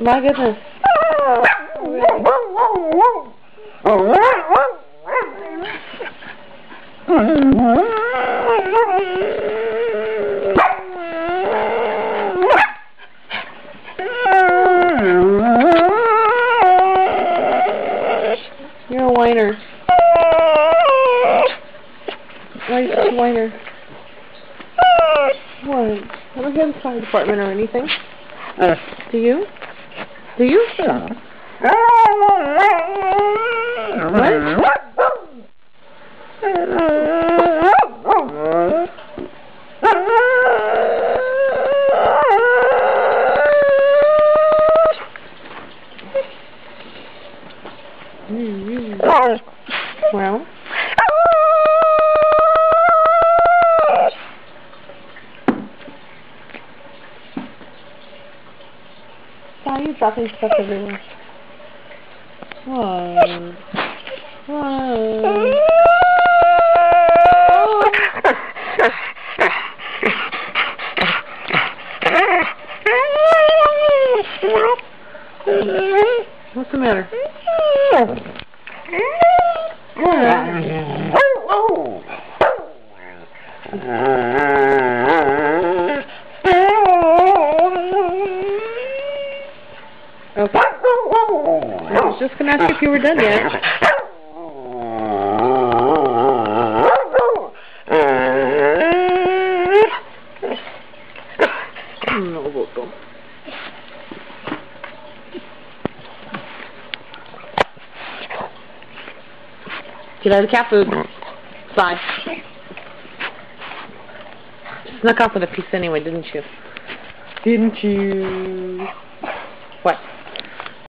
my goodness. You're a whiner. Why are you a whiner? What? I don't hear the fire department or anything. Uh. Do you? Do you? Well. Why are you dropping stuff everywhere? What? What? What's the matter? Okay. I was just gonna ask if you were done yet. No voto. Get out of the cat food. Mm. Slide. Snuck off with a piece anyway, didn't you? Didn't you? What?